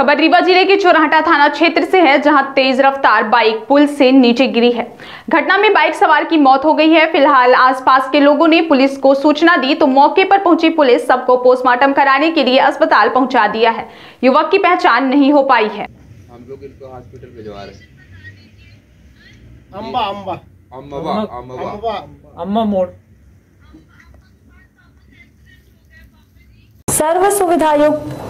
खबर रीवा ज़िले के चौराहटा थाना क्षेत्र से है जहाँ तेज रफ्तार बाइक पुल से नीचे गिरी है। घटना में बाइक सवार की मौत हो गई है। फ़िलहाल आसपास के लोगों ने पुलिस को सूचना दी तो मौके पर पहुँची पुलिस सबको पोस्टमार्टम कराने के लिए अस्पताल पहुँचा दिया है। युवक की पहचान नहीं हो पाई है। हम लोग इनको हॉस्पिटल भिजवा रहे हैं। अंबा अम्मवा अम्मवा अंबा। अम्मा मोड़। सर्व सुविधा युक्त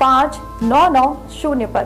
पाँच नौ नौ शून्य पर।